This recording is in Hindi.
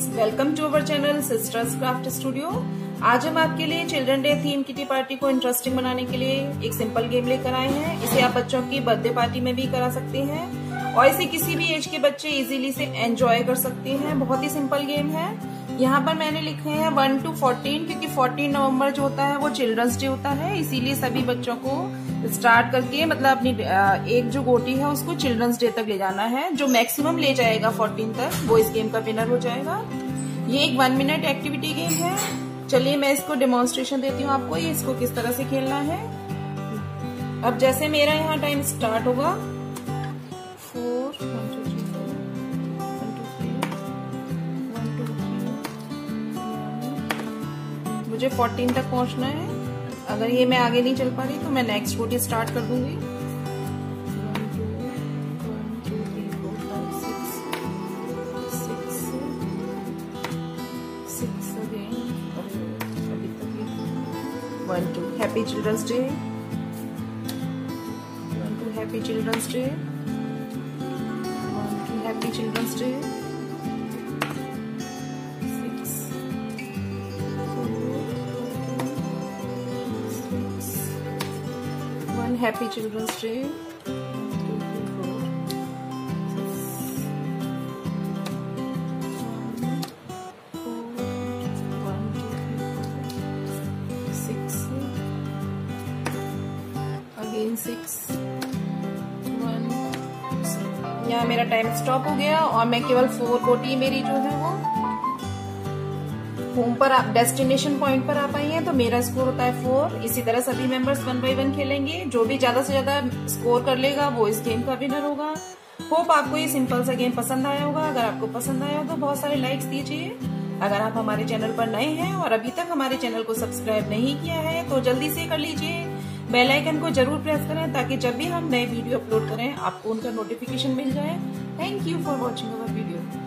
Friends welcome to our channel sisters craft studio आज हम आपके लिए children day theme kitty party को इंटरेस्टिंग बनाने के लिए एक सिंपल गेम लेकर आए हैं। इसे आप बच्चों की बर्थडे पार्टी में भी करा सकते हैं। और इसे किसी भी एज के बच्चे इजीली से एंजॉय कर सकते हैं। बहुत ही सिंपल गेम है। यहाँ पर मैंने लिखे हैं वन टू फोर्टीन, क्योंकि फोर्टीन नवंबर जो होता है वो चिल्ड्रंस डे होता है, इसीलिए सभी बच्चों को स्टार्ट करके मतलब अपनी एक जो गोटी है उसको चिल्ड्रंस डे तक ले जाना है, जो मैक्सिमम ले जाएगा फोर्टीन तक, वो इस गेम का विनर हो जाएगा। ये एक वन मिनट एक्टिविटी गेम है। चलिए मैं इसको डेमोन्स्ट्रेशन देती हूँ आपको, ये इसको किस तरह से खेलना है। अब जैसे मेरा यहाँ टाइम स्टार्ट होगा। फोर मुझे फोर्टीन तक पहुँचना है। अगर ये मैं आगे नहीं चल पा रही तो मैं नेक्स्ट गोटी स्टार्ट कर दूँगी। One two happy children's day one two happy children's day one two happy children's day happy Children's Day. Six one यहाँ मेरा टाइम स्टॉप हो गया और मैं केवल फोर कोटी मेरी जो है वो होम पर आप डेस्टिनेशन पॉइंट पर आ पाई हैं तो मेरा स्कोर होता है फोर इसी तरह सभी मेंबर्स वन बाई वन खेलेंगे. जो भी ज़्यादा से ज़्यादा स्कोर कर लेगा, वो इस गेम का विनर होगा. होप आपको ये सिंपल सा गेम पसंद आया होगा. अगर आपको पसंद आया हो तो बहुत सारे लाइक्स दीजिए. अगर आप हमारे चैनल पर नए हैं और अभी तक हमारे चैनल को सब्सक्राइब नहीं किया है तो जल्दी से कर लीजिए. बेल आइकन को ज़रूर प्रेस करें, ताकि जब भी हम नए वीडियो अपलोड करें, आपको उनका नोटिफिकेशन मिल जाए. Thank you for watching our video